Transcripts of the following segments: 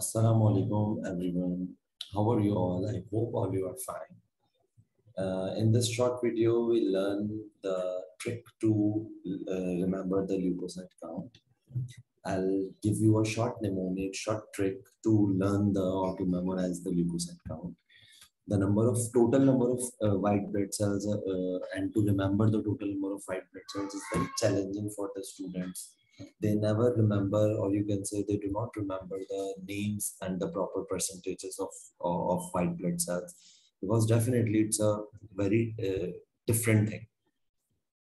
Assalamu alaikum, everyone. How are you all? I hope all you are fine. Uh, in this short video, we learn the trick to uh, remember the leukocyte count. I'll give you a short mnemonic, short trick to learn the or to memorize the leukocyte count. The number of total number of uh, white blood cells uh, and to remember the total number of white blood cells is very challenging for the students they never remember or you can say they do not remember the names and the proper percentages of of white blood cells. Because definitely it's a very uh, different thing.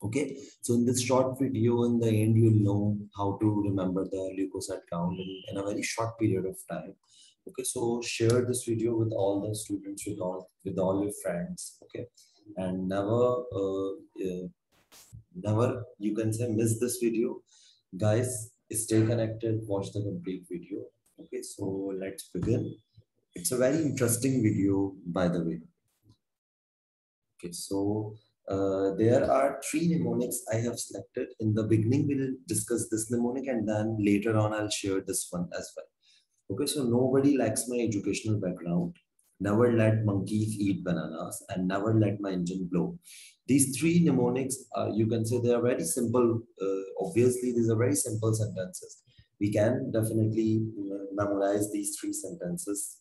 Okay? So in this short video in the end you'll know how to remember the leukocyte count in, in a very short period of time. Okay? So share this video with all the students with all with all your friends. Okay? And never uh, uh, never you can say miss this video guys stay connected watch the complete video. Okay so let's begin. It's a very interesting video by the way. Okay so uh, there are three mnemonics i have selected. In the beginning we'll discuss this mnemonic and then later on i'll share this one as well. Okay so nobody likes my educational background never let monkeys eat bananas and never let my engine blow these three mnemonics, uh, you can say they are very simple. Uh, obviously, these are very simple sentences. We can definitely memorize these three sentences.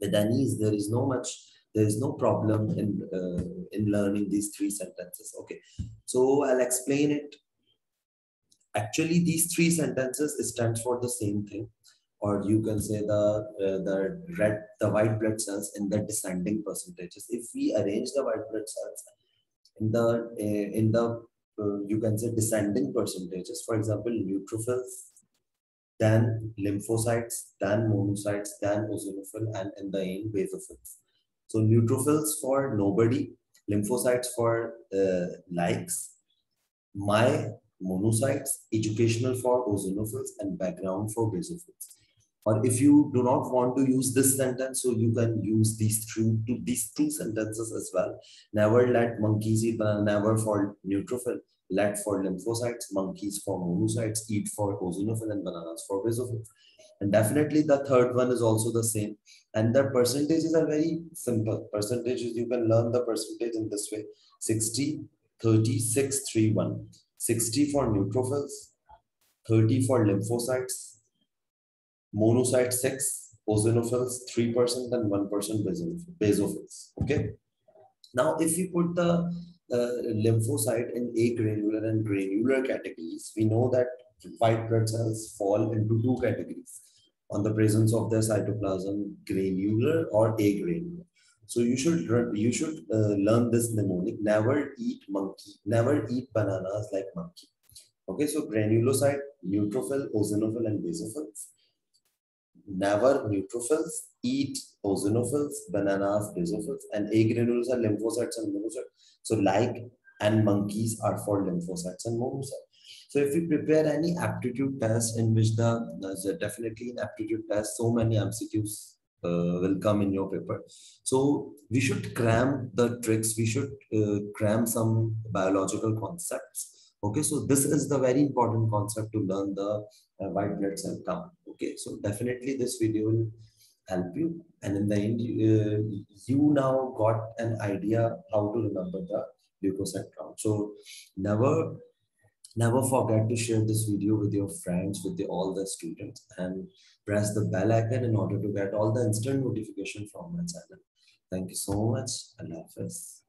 With ease, there is no much, there is no problem in, uh, in learning these three sentences. Okay, so I'll explain it. Actually, these three sentences stand for the same thing or you can say the uh, the red the white blood cells in the descending percentages. If we arrange the white blood cells in the eh, in the uh, you can say descending percentages for example neutrophils then lymphocytes then monocytes then eosinophil and in the end basophils. So neutrophils for nobody lymphocytes for uh, likes my monocytes educational for eosinophils and background for basophils or if you do not want to use this sentence, so you can use these two, these two sentences as well. Never let monkeys eat banana, never for neutrophil, let for lymphocytes, monkeys for monocytes, eat for eosinophil and bananas for basophil. And definitely the third one is also the same. And the percentages are very simple. Percentages, you can learn the percentage in this way. 60, 30, 6, 3, 1. 60 for neutrophils, 30 for lymphocytes, monocyte 6, eosinophils 3%, and 1% basophils. Okay. Now, if we put the uh, lymphocyte in agranular and granular categories, we know that white blood cells fall into two categories on the presence of their cytoplasm, granular or agranular. So you should you should uh, learn this mnemonic. Never eat monkey. Never eat bananas like monkey. Okay, so granulocyte, neutrophil, eosinophil, and basophils never neutrophils, eat eosinophils, bananas, basophils, and agranules are lymphocytes and monocytes. So like and monkeys are for lymphocytes and monocytes. So if you prepare any aptitude test in which the, definitely an aptitude test, so many MCQs uh, will come in your paper. So we should cram the tricks, we should uh, cram some biological concepts Okay, so this is the very important concept to learn the uh, white blood cell count. Okay, so definitely this video will help you. And in the end, uh, you now got an idea how to remember the leukocyte count. So never, never forget to share this video with your friends, with the, all the students and press the bell icon in order to get all the instant notification from my channel. Thank you so much. and Allah Hafiz.